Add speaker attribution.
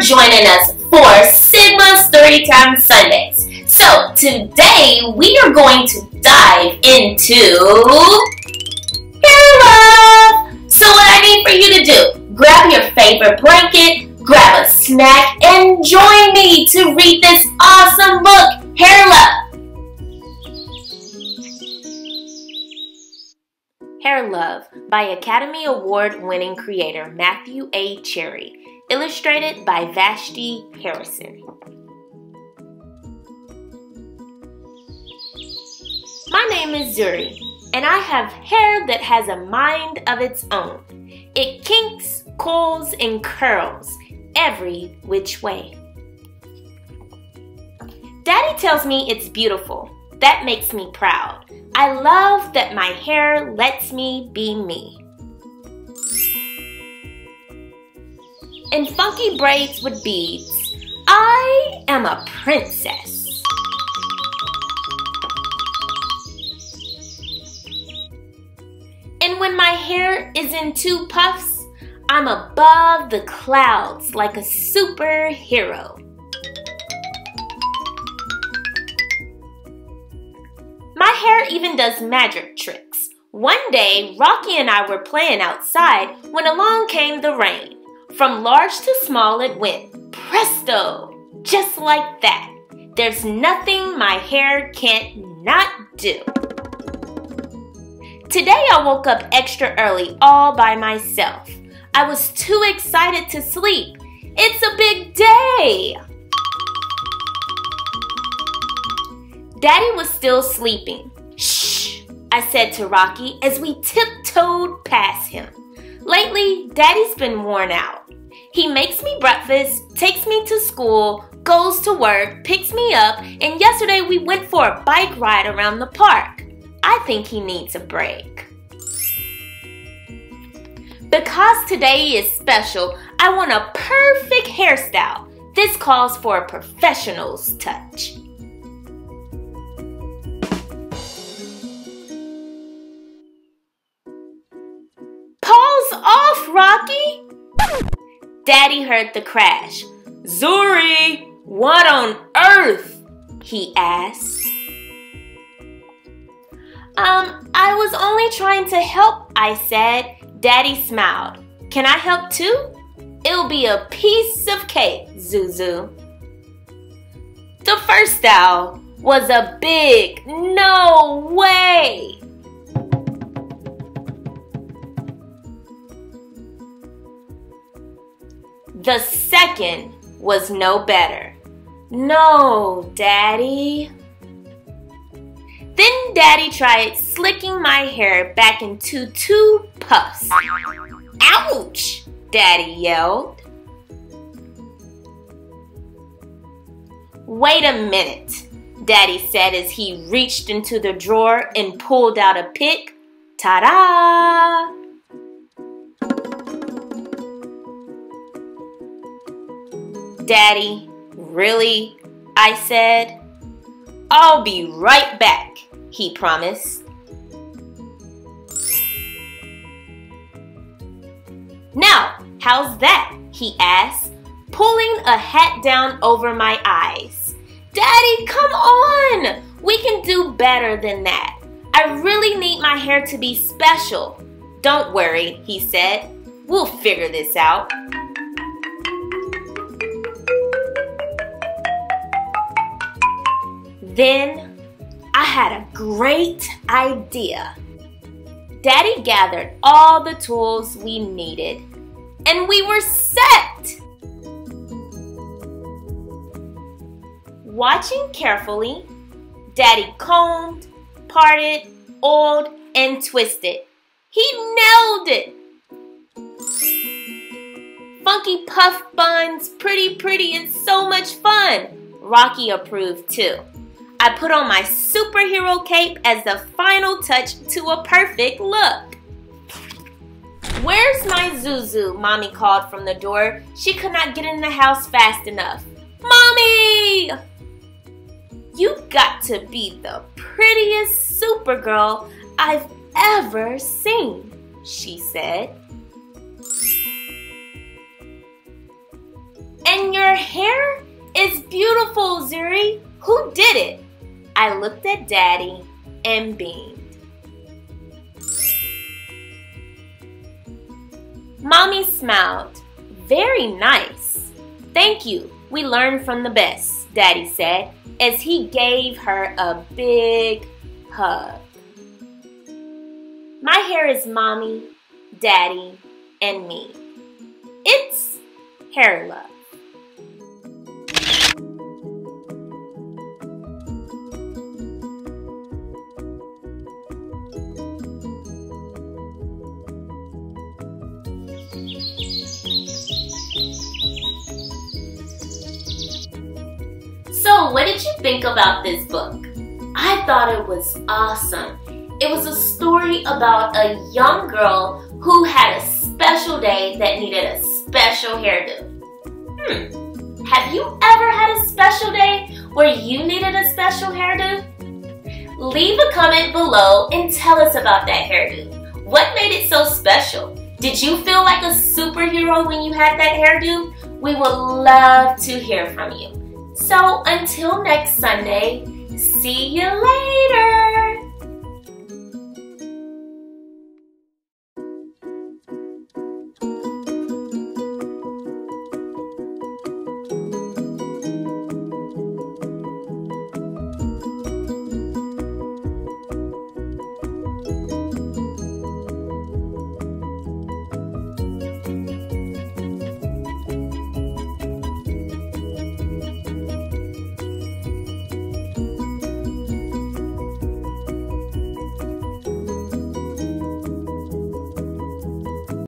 Speaker 1: joining us for Sigma Storytime Sundays. So today we are going to dive into hair love. So what I need for you to do, grab your favorite blanket, grab a snack, and join me to read this awesome book, Hair Love. Hair Love by Academy Award winning creator Matthew A. Cherry, illustrated by Vashti Harrison. My name is Zuri, and I have hair that has a mind of its own. It kinks, coils, and curls every which way. Daddy tells me it's beautiful. That makes me proud. I love that my hair lets me be me. In funky braids with beads, I am a princess. And when my hair is in two puffs, I'm above the clouds like a superhero. My hair even does magic tricks. One day, Rocky and I were playing outside when along came the rain. From large to small it went. Presto! Just like that. There's nothing my hair can't not do. Today I woke up extra early all by myself. I was too excited to sleep. It's a big day! Daddy was still sleeping. Shh, I said to Rocky as we tiptoed past him. Lately, Daddy's been worn out. He makes me breakfast, takes me to school, goes to work, picks me up, and yesterday we went for a bike ride around the park. I think he needs a break. Because today is special, I want a perfect hairstyle. This calls for a professional's touch. Daddy heard the crash. Zuri, what on earth? He asked. Um, I was only trying to help, I said. Daddy smiled. Can I help too? It'll be a piece of cake, Zuzu. The first style was a big no way. The second was no better. No, Daddy. Then Daddy tried slicking my hair back into two puffs. Ouch! Daddy yelled. Wait a minute, Daddy said as he reached into the drawer and pulled out a pick. Ta-da! Daddy, really? I said. I'll be right back, he promised. Now, how's that? he asked, pulling a hat down over my eyes. Daddy, come on! We can do better than that. I really need my hair to be special. Don't worry, he said. We'll figure this out. Then I had a great idea. Daddy gathered all the tools we needed, and we were set. Watching carefully, Daddy combed, parted, oiled, and twisted. He nailed it! Funky puff buns, pretty, pretty, and so much fun. Rocky approved too. I put on my superhero cape as the final touch to a perfect look. Where's my Zuzu? Mommy called from the door. She could not get in the house fast enough. Mommy! You got to be the prettiest Supergirl I've ever seen. she said. And your hair is beautiful, Zuri. Who did it? I looked at Daddy and beamed. Mommy smiled. Very nice. Thank you. We learned from the best, Daddy said as he gave her a big hug. My hair is mommy, daddy, and me. It's hair love. What did you think about this book? I thought it was awesome. It was a story about a young girl who had a special day that needed a special hairdo. Hmm, have you ever had a special day where you needed a special hairdo? Leave a comment below and tell us about that hairdo. What made it so special? Did you feel like a superhero when you had that hairdo? We would love to hear from you. So until next Sunday, see you later.